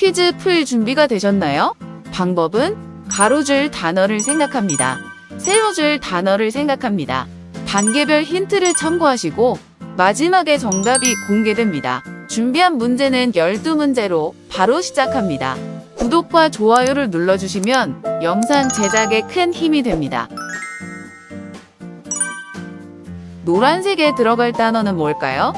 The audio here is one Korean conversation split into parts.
퀴즈 풀 준비가 되셨나요? 방법은 가로줄 단어를 생각합니다. 세워줄 단어를 생각합니다. 단계별 힌트를 참고하시고 마지막에 정답이 공개됩니다. 준비한 문제는 12문제로 바로 시작합니다. 구독과 좋아요를 눌러주시면 영상 제작에 큰 힘이 됩니다. 노란색에 들어갈 단어는 뭘까요?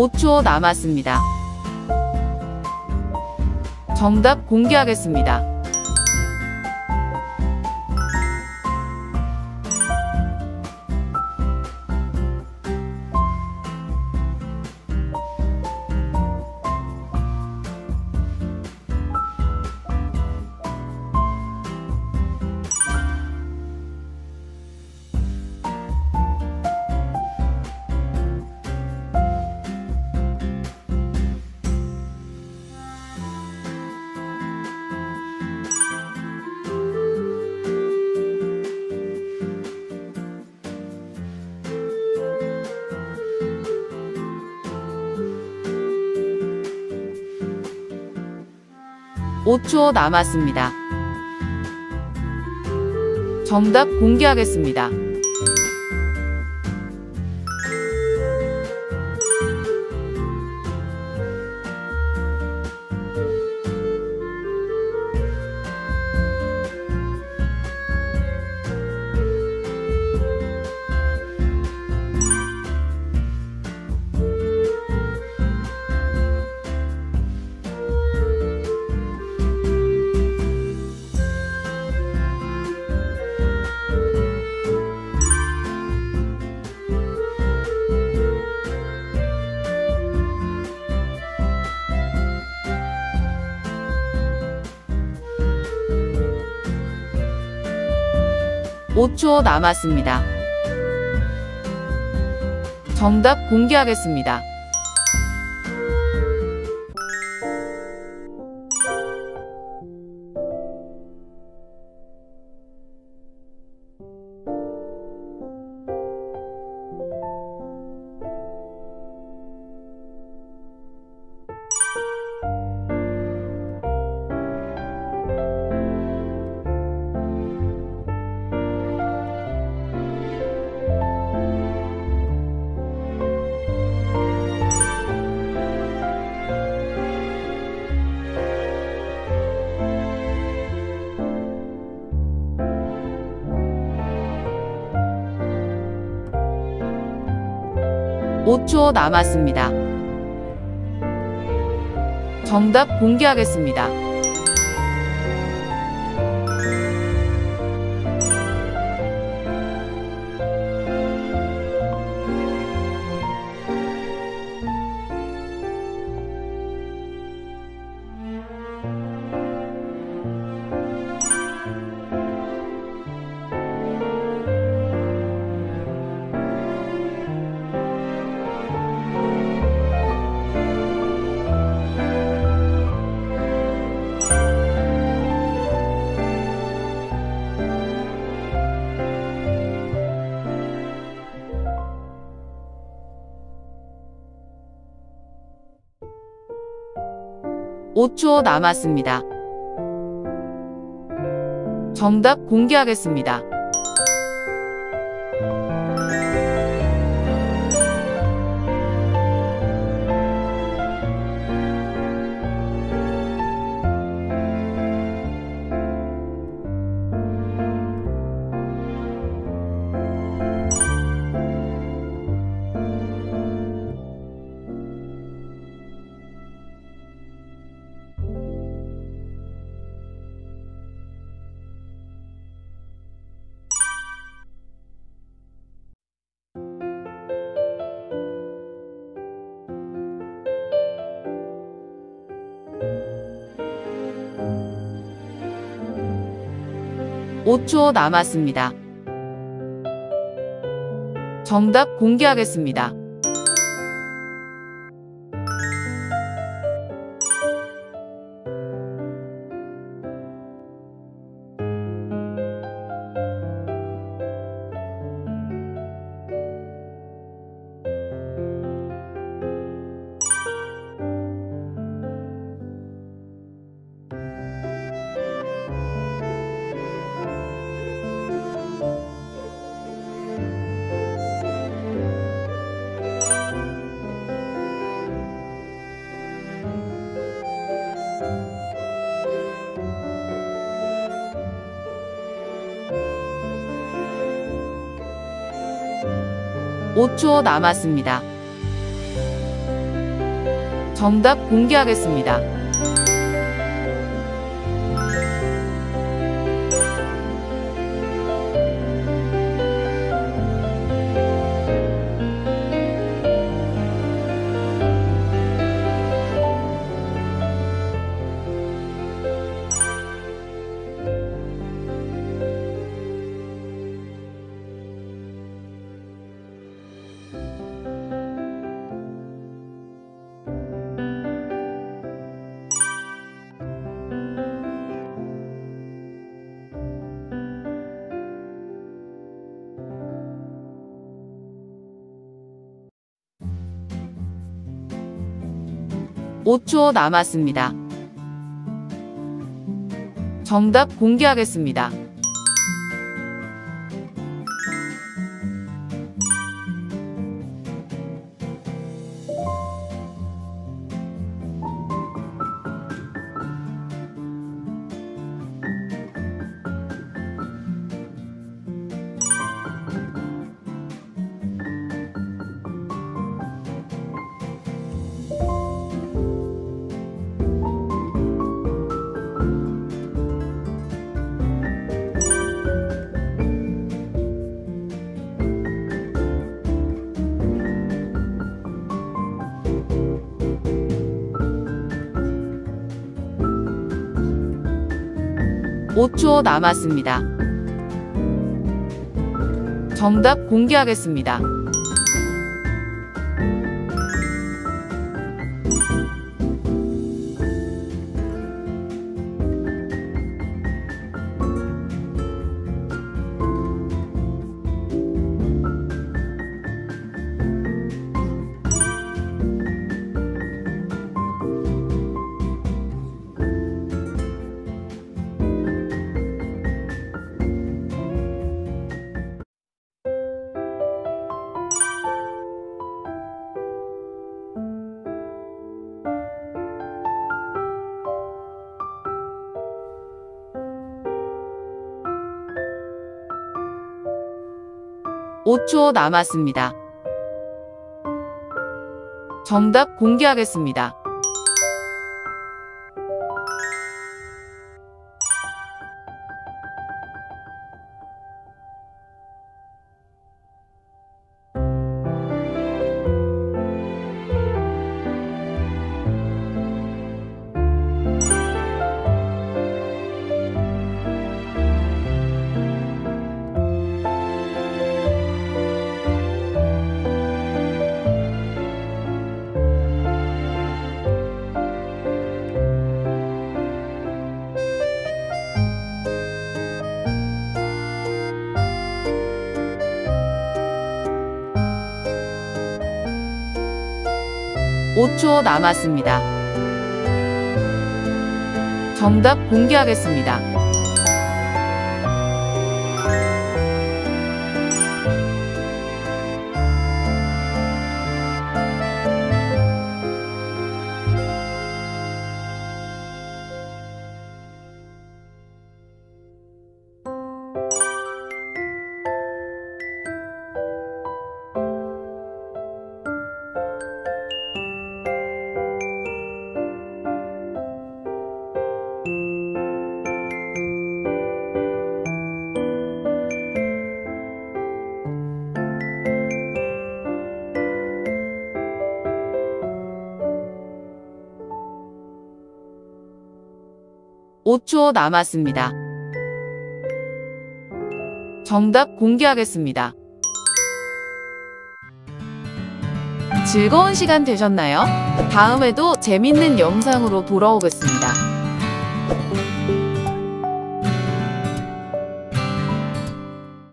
오초 남았습니다. 정답 공개하겠습니다. 오초 남았습니다. 정답 공개하겠습니다. 오초 남았습니다. 정답 공개하겠습니다. 오초 남았습니다. 정답 공개하겠습니다. 오초 남았습니다. 정답 공개하겠습니다. 5초 남았습니다. 정답 공개하겠습니다. 오초 남았습니다. 정답 공개하겠습니다. 오초 남았습니다. 정답 공개하겠습니다. 오초 남았습니다. 정답 공개하겠습니다. 오초 남았습니다. 정답 공개하겠습니다. 오초 남았습니다. 정답 공개하겠습니다. 오초 남았습니다. 정답 공개하겠습니다. 즐거운 시간 되셨나요? 다음에도 재밌는 영상으로 돌아오겠습니다.